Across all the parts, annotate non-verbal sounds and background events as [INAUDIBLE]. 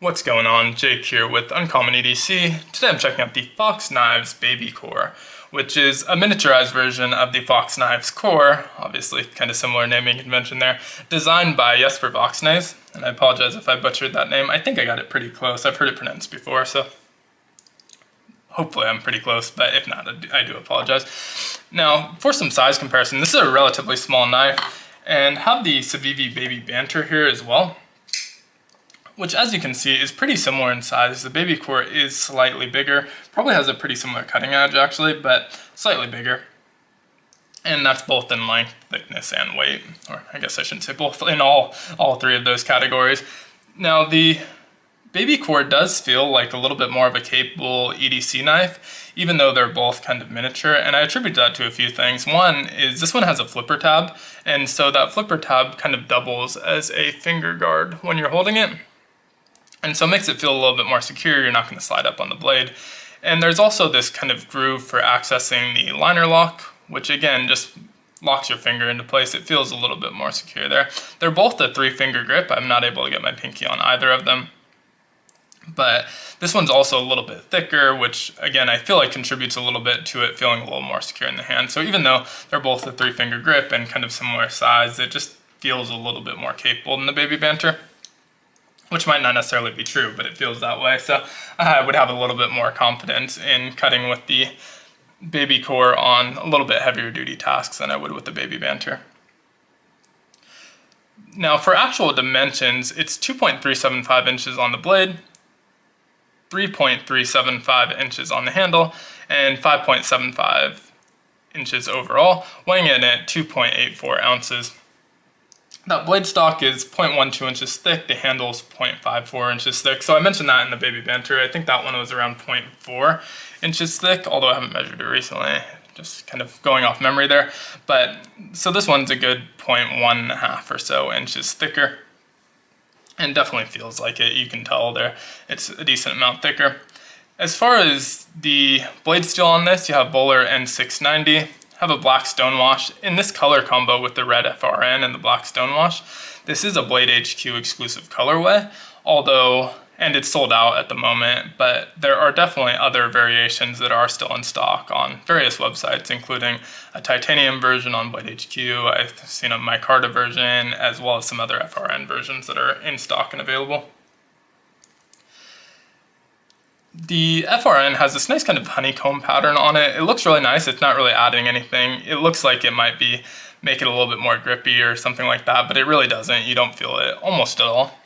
What's going on? Jake here with Uncommon EDC. Today I'm checking out the Fox Knives Baby Core, which is a miniaturized version of the Fox Knives Core, obviously kind of similar naming convention there, designed by Jesper Voxnaes, and I apologize if I butchered that name. I think I got it pretty close. I've heard it pronounced before, so hopefully I'm pretty close, but if not, I do apologize. Now, for some size comparison, this is a relatively small knife, and have the Civivi Baby Banter here as well which as you can see is pretty similar in size. The baby core is slightly bigger, probably has a pretty similar cutting edge actually, but slightly bigger. And that's both in length, thickness, and weight, or I guess I shouldn't say both, in all, all three of those categories. Now the baby core does feel like a little bit more of a capable EDC knife, even though they're both kind of miniature, and I attribute that to a few things. One is this one has a flipper tab, and so that flipper tab kind of doubles as a finger guard when you're holding it. And so it makes it feel a little bit more secure. You're not going to slide up on the blade. And there's also this kind of groove for accessing the liner lock, which again, just locks your finger into place. It feels a little bit more secure there. They're both a three finger grip. I'm not able to get my pinky on either of them. But this one's also a little bit thicker, which again, I feel like contributes a little bit to it feeling a little more secure in the hand. So even though they're both a three finger grip and kind of similar size, it just feels a little bit more capable than the Baby Banter which might not necessarily be true, but it feels that way. So I would have a little bit more confidence in cutting with the baby core on a little bit heavier duty tasks than I would with the baby banter. Now for actual dimensions, it's 2.375 inches on the blade, 3.375 inches on the handle, and 5.75 inches overall, weighing in at 2.84 ounces. That blade stock is 0.12 inches thick, the handle's 0.54 inches thick. So I mentioned that in the Baby Banter. I think that one was around 0.4 inches thick, although I haven't measured it recently. Just kind of going off memory there. But so this one's a good 0.1 and a half or so inches thicker. And definitely feels like it. You can tell there it's a decent amount thicker. As far as the blade steel on this, you have Bohler N690 have a black stonewash in this color combo with the red FRN and the black stonewash. This is a Blade HQ exclusive colorway, although, and it's sold out at the moment, but there are definitely other variations that are still in stock on various websites, including a titanium version on Blade HQ, I've seen a micarta version, as well as some other FRN versions that are in stock and available. The FRN has this nice kind of honeycomb pattern on it. It looks really nice. It's not really adding anything. It looks like it might be make it a little bit more grippy or something like that, but it really doesn't. You don't feel it almost at all.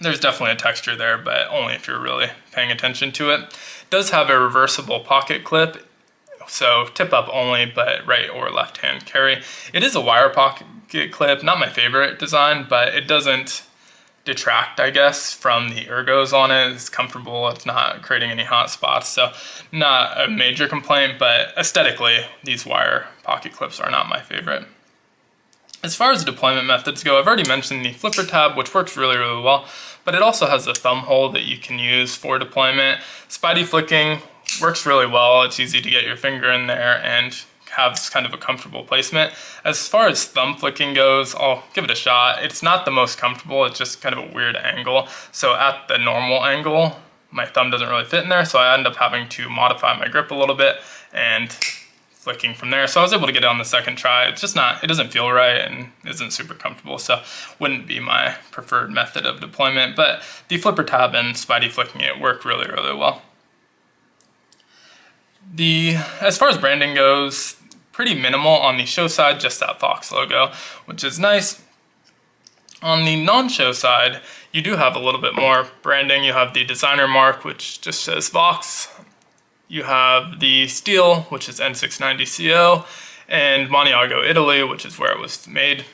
There's definitely a texture there, but only if you're really paying attention to it. it does have a reversible pocket clip, so tip up only, but right or left hand carry. It is a wire pocket clip, not my favorite design, but it doesn't detract, I guess, from the ergos on it. It's comfortable, it's not creating any hot spots, so not a major complaint, but aesthetically, these wire pocket clips are not my favorite. As far as deployment methods go, I've already mentioned the flipper tab, which works really, really well, but it also has a thumb hole that you can use for deployment. Spidey flicking works really well. It's easy to get your finger in there and has kind of a comfortable placement. As far as thumb flicking goes, I'll give it a shot. It's not the most comfortable, it's just kind of a weird angle. So at the normal angle, my thumb doesn't really fit in there, so I end up having to modify my grip a little bit and flicking from there. So I was able to get it on the second try. It's just not, it doesn't feel right and isn't super comfortable, so wouldn't be my preferred method of deployment, but the flipper tab and Spidey flicking it work really, really well. The, as far as branding goes, pretty minimal on the show side, just that Fox logo, which is nice. On the non-show side, you do have a little bit more branding. You have the designer mark, which just says Fox. You have the steel, which is N690CO, and Maniago, Italy, which is where it was made.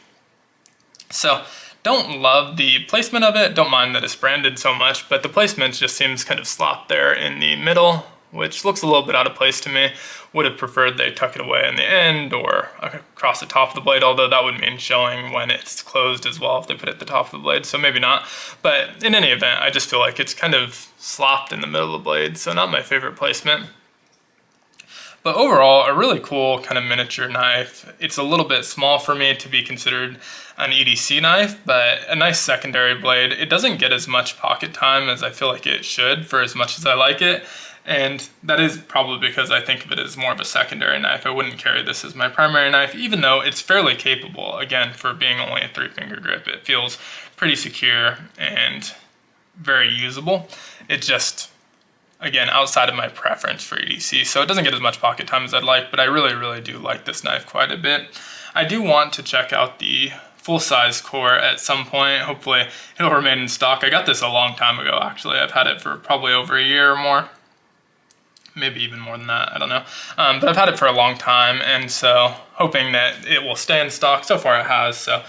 So don't love the placement of it, don't mind that it's branded so much, but the placement just seems kind of slopped there in the middle which looks a little bit out of place to me. Would have preferred they tuck it away in the end or across the top of the blade, although that would mean showing when it's closed as well if they put it at the top of the blade, so maybe not. But in any event, I just feel like it's kind of slopped in the middle of the blade, so not my favorite placement. But overall, a really cool kind of miniature knife. It's a little bit small for me to be considered an EDC knife, but a nice secondary blade. It doesn't get as much pocket time as I feel like it should for as much as I like it. And that is probably because I think of it as more of a secondary knife. I wouldn't carry this as my primary knife, even though it's fairly capable. Again, for being only a three finger grip, it feels pretty secure and very usable. It just, again, outside of my preference for EDC, so it doesn't get as much pocket time as I'd like, but I really, really do like this knife quite a bit. I do want to check out the full-size core at some point. Hopefully it'll remain in stock. I got this a long time ago, actually. I've had it for probably over a year or more maybe even more than that, I don't know. Um, but I've had it for a long time, and so hoping that it will stay in stock. So far it has, so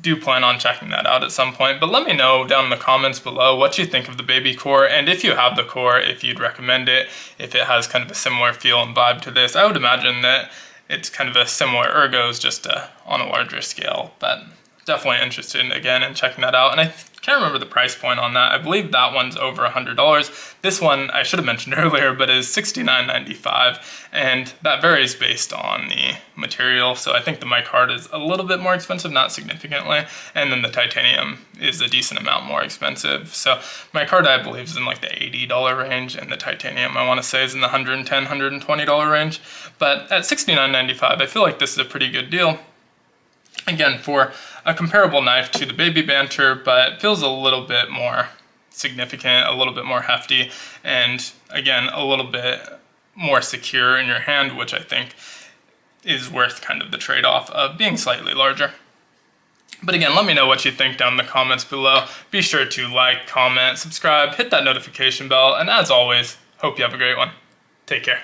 do plan on checking that out at some point. But let me know down in the comments below what you think of the Baby Core, and if you have the Core, if you'd recommend it, if it has kind of a similar feel and vibe to this. I would imagine that it's kind of a similar ergos, just uh, on a larger scale, but definitely interested again in checking that out. And I can't remember the price point on that. I believe that one's over $100. This one, I should have mentioned [LAUGHS] earlier, but is $69.95, and that varies based on the material. So I think the micarta is a little bit more expensive, not significantly, and then the titanium is a decent amount more expensive. So micarta, I believe, is in like the $80 range, and the titanium, I want to say, is in the $110, $120 range. But at $69.95, I feel like this is a pretty good deal. Again, for a comparable knife to the Baby Banter, but feels a little bit more significant, a little bit more hefty, and again, a little bit more secure in your hand, which I think is worth kind of the trade-off of being slightly larger. But again, let me know what you think down in the comments below. Be sure to like, comment, subscribe, hit that notification bell, and as always, hope you have a great one. Take care.